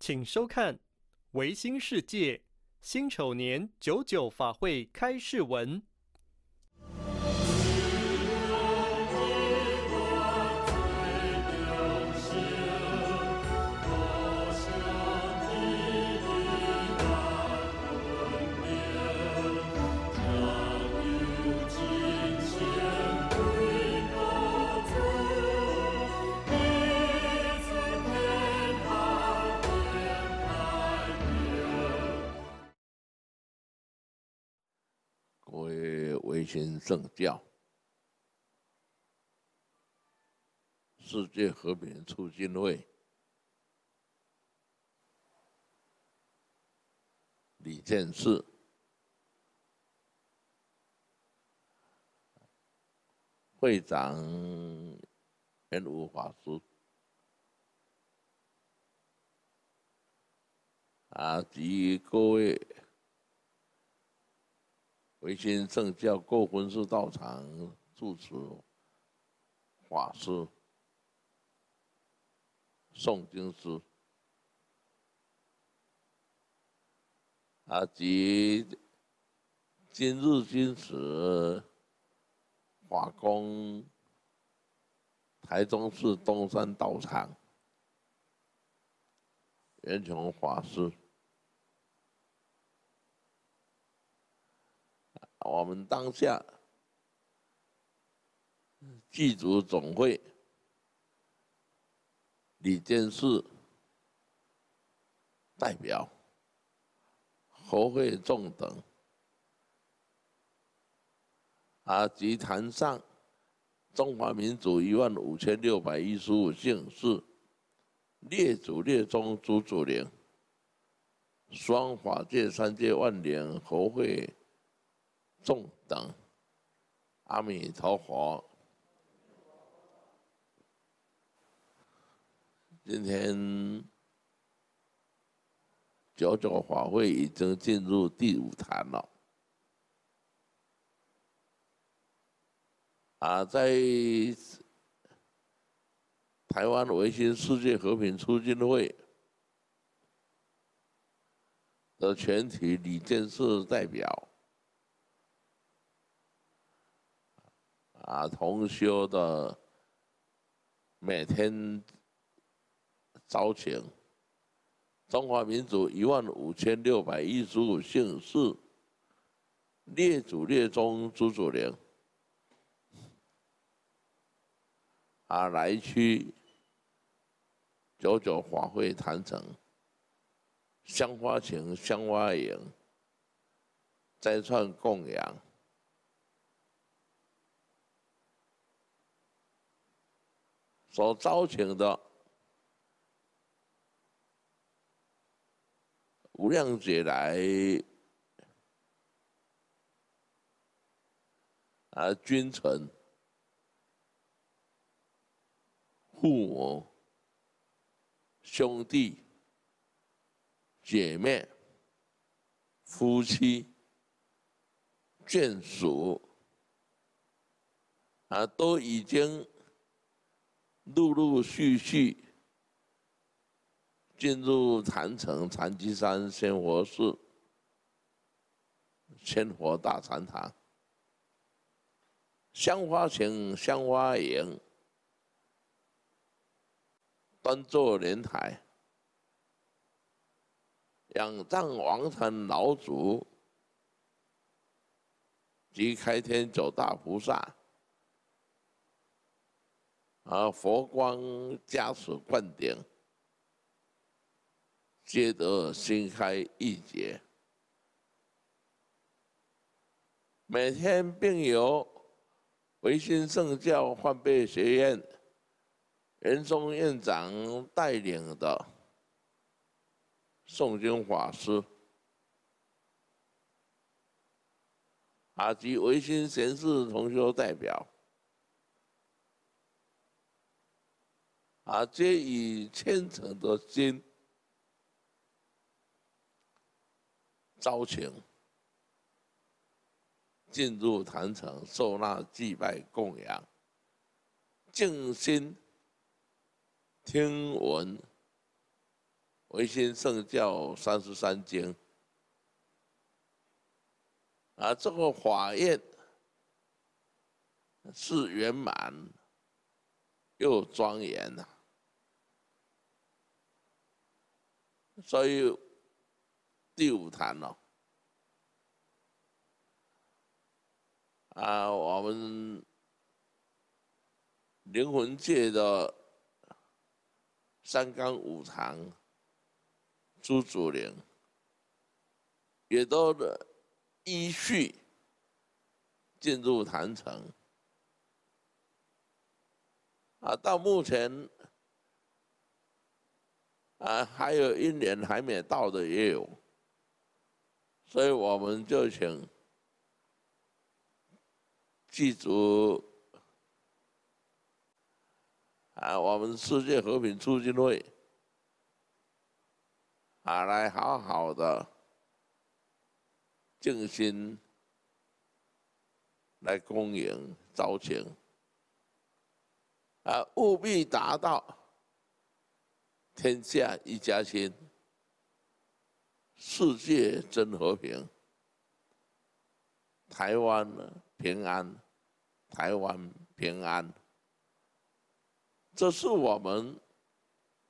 请收看《维新世界辛丑年九九法会开示文》。维新圣教、世界和平促进会、李建士、会长元武法师啊及各位。维新圣教过分寺道场住持法师、诵经师，啊及今日今时法工台中市东山道场圆琼法师。我们当下祭祖总会李监事代表何会众等，啊，集团上中华民族一万五千六百一十五姓氏列祖列宗祖祖灵，双法界三界万灵何会。众等，阿弥陀佛。今天九九法会已经进入第五坛了。啊，在台湾维新世界和平促进会的全体理事代表。啊，同修的每天招请中华民族一万五千六百一十五姓氏列祖列宗祖祖灵啊，来去九九法会坛城香花情香花营再串供养。所招请的无量劫来啊，君臣、父母、兄弟、姐妹、夫妻、眷属啊，都已经。陆陆续续进入坛城禅机山仙佛寺、仙佛大禅堂，香花情、香花营，端坐莲台，仰仗王禅老祖及开天九大菩萨。而佛光加持灌顶，皆得心开意解。每天并由维新圣教换备学院仁宗院长带领的诵经法师，啊及维新贤士同修代表。啊，皆以虔诚的心招请进入坛城，受纳祭拜供养，静心听闻唯心圣教三十三经，啊，这个法院是圆满又庄严呐，所以第五坛哦，啊，我们灵魂界的三纲五常。朱祖陵也都的依序进入坛城啊，到目前啊还有一年还没到的也有，所以我们就请祭祖啊，我们世界和平促进会。啊，来好好的静心来恭迎招请，啊，务必达到天下一家亲，世界真和平，台湾平安，台湾平安，这是我们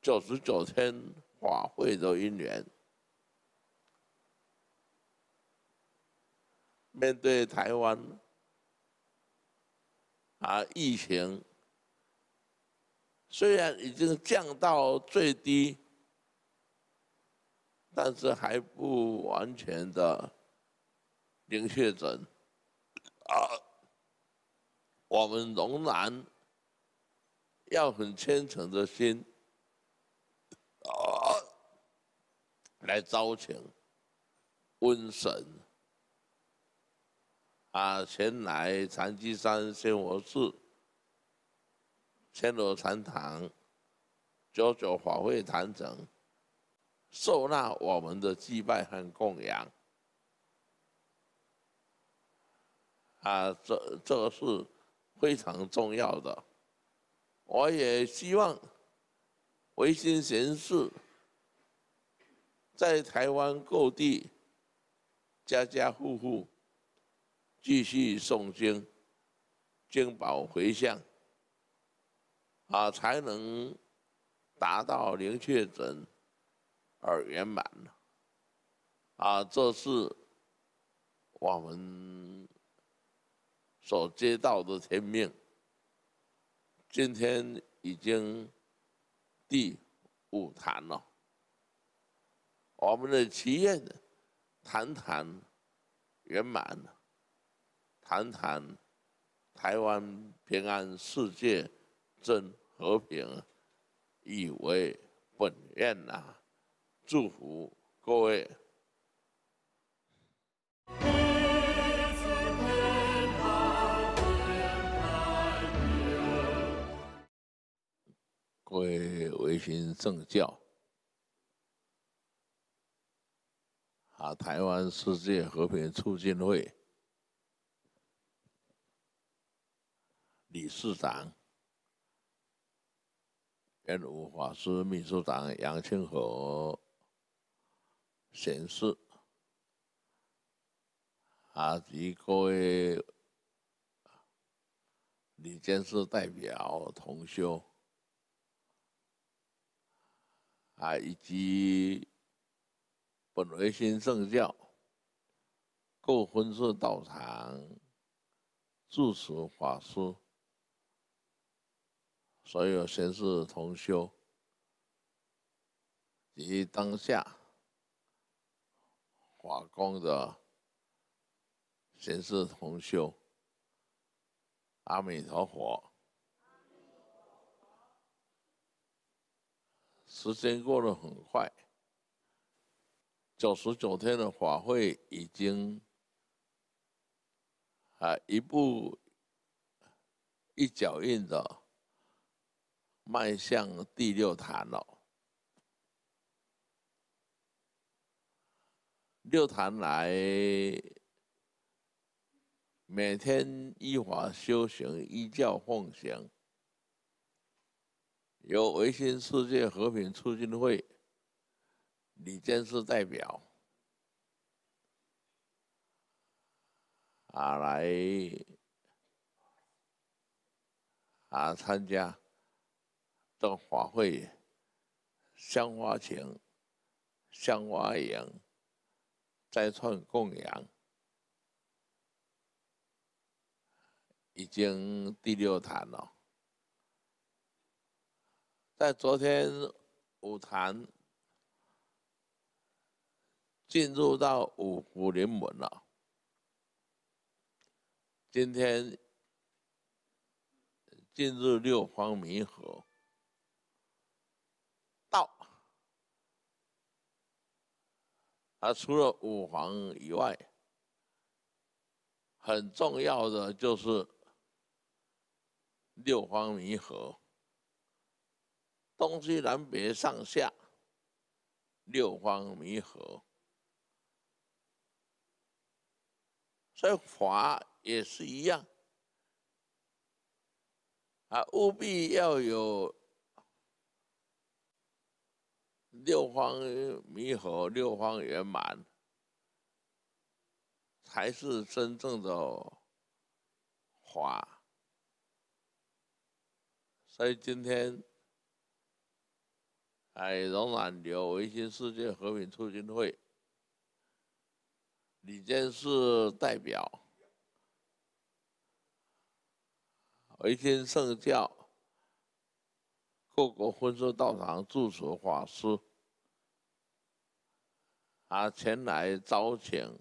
九十九天。法会的因缘，面对台湾啊疫情，虽然已经降到最低，但是还不完全的零确诊啊，我们仍然要很虔诚的心。啊，来招请瘟神啊，前来禅机山仙佛寺、千罗禅堂、九九法会坛城，受纳我们的祭拜和供养。啊，这这是非常重要的。我也希望。维新贤士在台湾各地家家户户继续诵经，经宝回向，啊，才能达到零确诊而圆满啊，这是我们所接到的天命。今天已经。第五坛了，我们的祈愿谈谈圆满了，谈谈台湾平安，世界真和平，以为本愿呐，祝福各位。各位维新政教，啊，台湾世界和平促进会理事长元武法师、秘书长杨清和显示，啊，及各位李监事代表同修。啊，以及本维新圣教各分寺道场住持法师，所有贤士同修，及当下法工的贤士同修，阿弥陀佛。时间过得很快，九十九天的法会已经啊一步一脚印的迈向第六坛了。六坛来，每天依法修行，依教奉行。由维新世界和平促进会李监事代表啊来啊参加这法会香花钱、香花营、再串供养，已经第六坛了。在昨天五坛进入到五福临门了，今天进入六方弥合。啊，除了五黄以外，很重要的就是六方弥合，东西南北上下六方弥合，所以法也是一样，啊，务必要有。六方弥合，六方圆满，才是真正的法。所以今天，哎，荣南流维新世界和平促进会李监事代表，维新圣教各国分社道场住持法师。啊，前来招请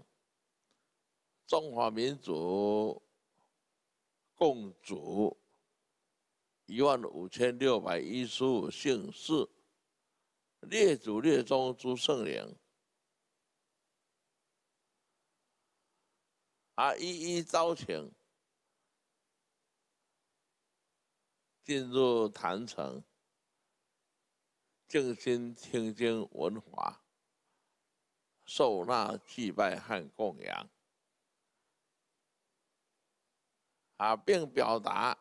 中华民族共主一万五千六百一十五姓氏列祖列宗诸圣灵，啊，一一招请进入坛城，静心听经闻法。受纳祭拜和供养，啊，并表达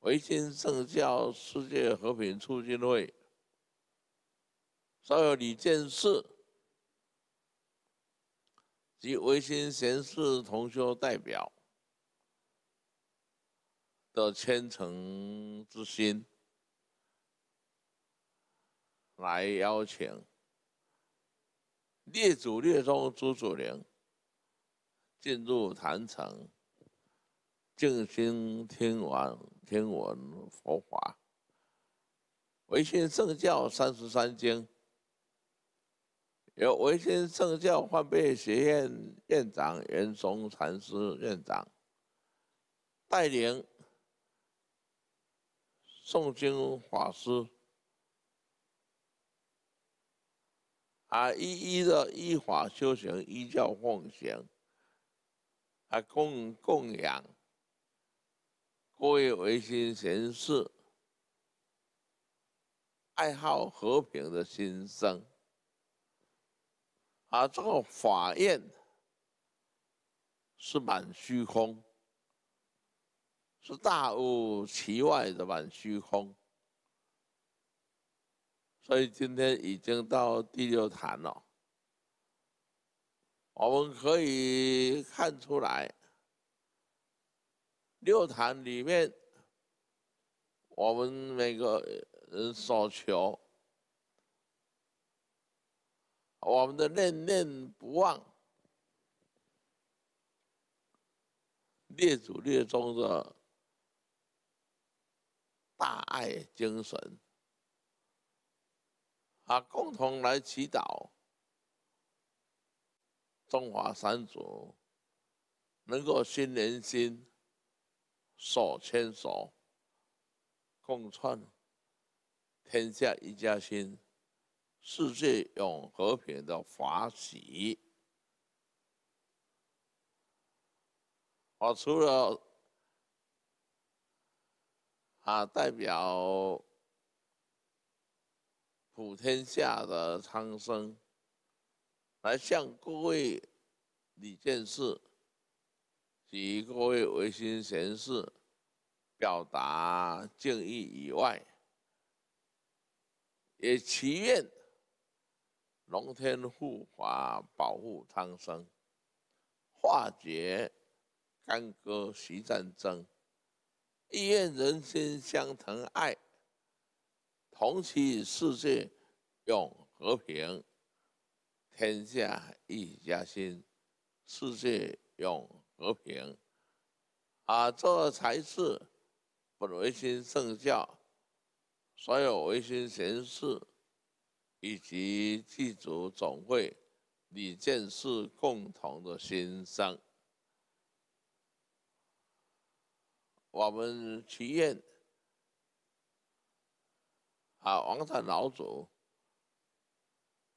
维新圣教世界和平促进会所有理件事及维新贤士同修代表的虔诚之心，来邀请。列祖列宗诸祖灵进入坛城，静心听完听闻佛法。维新圣教三十三经，由维新圣教换备学院院长袁松禅师院长带领诵经法师。啊，一一的依法修行，依教奉行，啊，供供养各位维新贤士，爱好和平的心声。啊，这个法宴是满虚空，是大悟其外的满虚空。所以今天已经到第六坛了，我们可以看出来，六坛里面，我们每个人所求，我们的念念不忘，列祖列宗的大爱精神。啊，共同来祈祷，中华三族能够心连心，手牵手，共创天下一家亲，世界永和平的法喜。我除了啊代表。普天下的苍生，来向各位李见士及各位维新贤士表达敬意以外，也祈愿龙天护法保护苍生，化解干戈习战争，意愿人心相疼爱，同祈世界永和平，天下一家亲，世界永和平。啊，这才是本维新圣教所有维新贤士以及祭祖总会李建士共同的心声。我们祈愿把，王禅老祖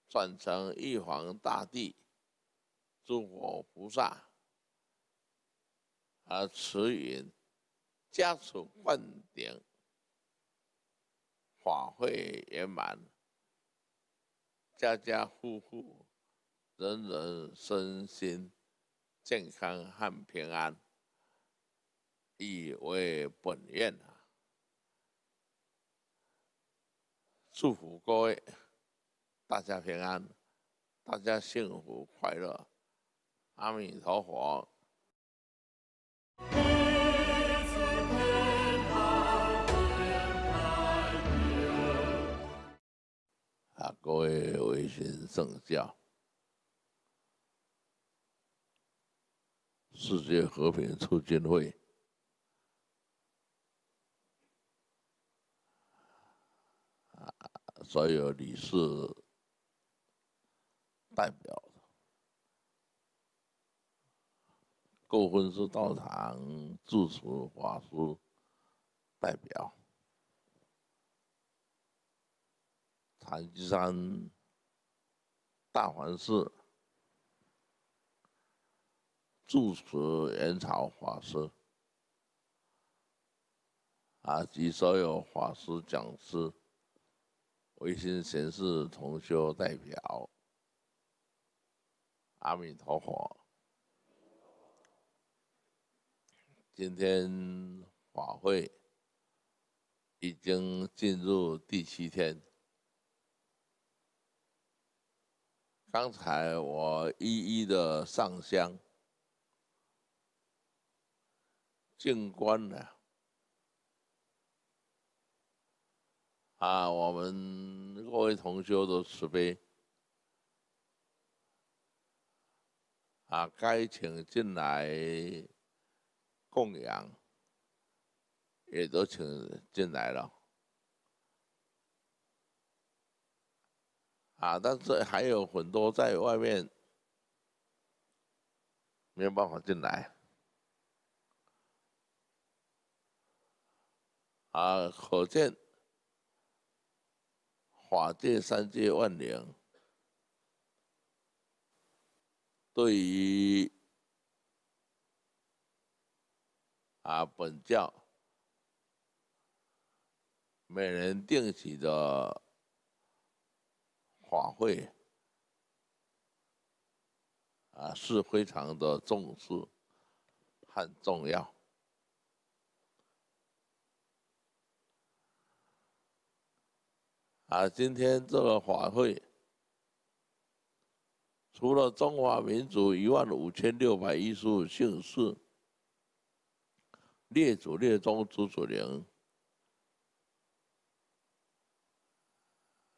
转成玉皇大帝、诸佛菩萨。而慈云家属灌顶，法会圆满，家家户户人人身心健康和平安，以为本愿啊！祝福各位，大家平安，大家幸福快乐，阿弥陀佛。啊，各位维新圣教，世界和平促进会所有理事代表。各分寺道场住持法师代表，禅机山大环寺住持元朝法师，啊及所有法师讲师、维新贤士同修代表，阿弥陀佛。今天法会已经进入第七天。刚才我一一的上香、静观了啊，我们各位同修都慈悲啊，该请进来。供养也都请进来了啊，但是还有很多在外面没有办法进来啊，可见法界三界万灵对于。啊，本教每人定期的法会啊，是非常的重视很重要。啊，今天这个法会，除了中华民族一万五千六百一十五姓氏。列祖列宗祖祖灵，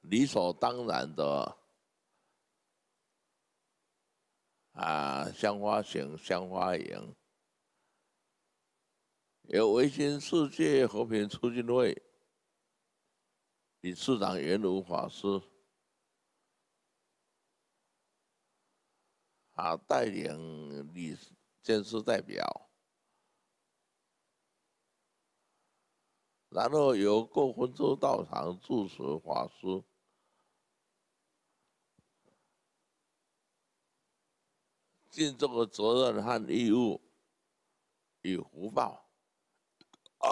理所当然的啊，香花行，香花营，有维新世界和平促进会理事长圆如法师啊，带领理监事代表。然后由各分州道场住持法师尽这个责任和义务与福报，啊，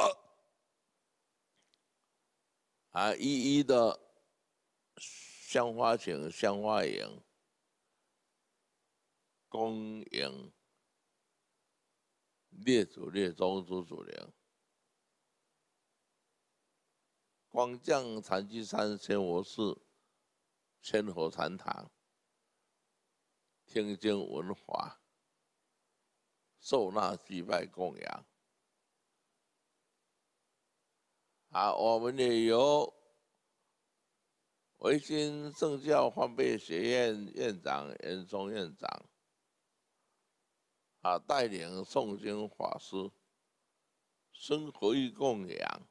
啊，一一的香花请、香花迎、恭迎列祖列宗祖祖灵。光降禅机山仙佛寺千佛禅堂听经文华，受纳祭拜供养。啊，我们也由维新圣教换备学院院长严宗院长啊带领诵经法师，生活与供养，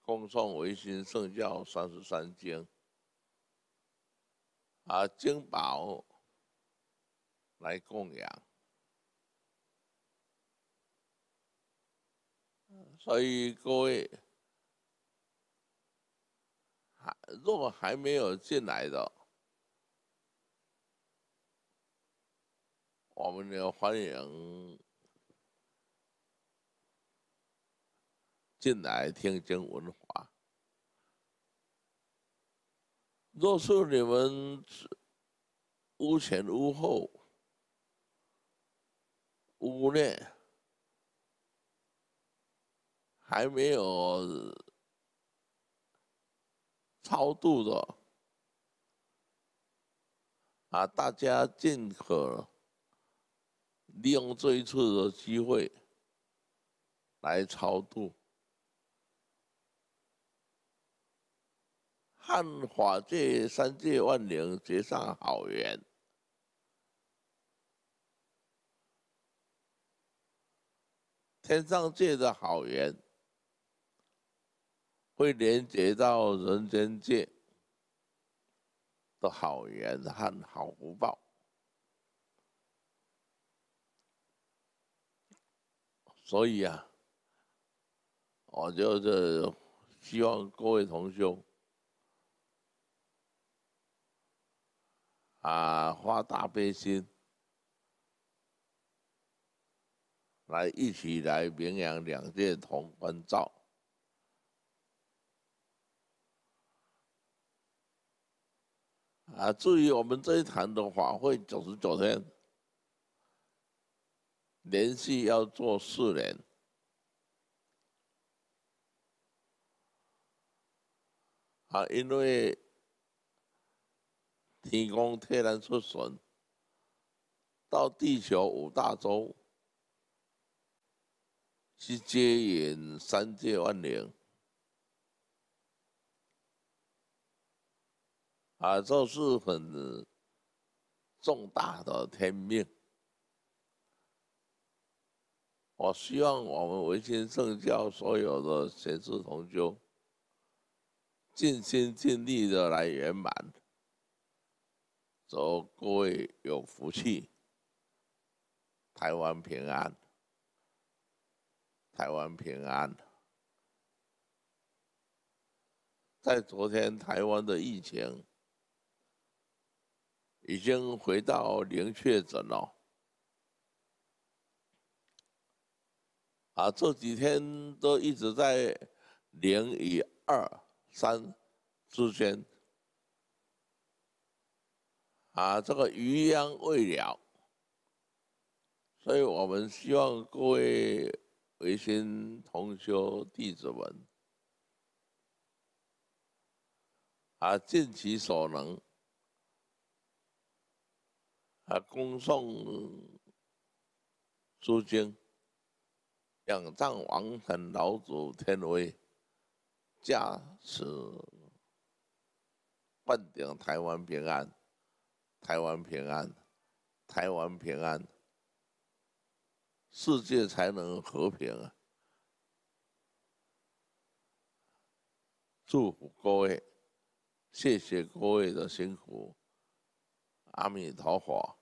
供诵维新圣教三十三经啊经宝来供养。所以各位，还如果还没有进来的，我们要欢迎进来听经文化。若是你们屋前屋后屋内，还没有超度的啊，大家尽可利用这一次的机会来超度，汉法界三界万灵结上好缘，天上界的好缘。会连接到人间界的好缘和好福报，所以啊，我就是希望各位同修啊，发大悲心，来一起来名扬两界同关照。啊，至于我们这一堂的法会九十九天，连续要做四年，啊，因为天公突然出神，到地球五大洲去接引三界万灵。啊，这是很重大的天命。我希望我们维新圣教所有的贤士同修，尽心尽力的来圆满，祝各位有福气，台湾平安，台湾平安。在昨天台湾的疫情。已经回到零确诊了，啊，这几天都一直在零与二三之间，啊，这个余殃未了，所以我们希望各位维新同修弟子们，啊，尽其所能。啊，恭送诸君，仰仗王 thần 老祖天威，驾驶半顶台湾平安，台湾平安，台湾平安，世界才能和平啊！祝福各位，谢谢各位的辛苦。阿弥陀佛。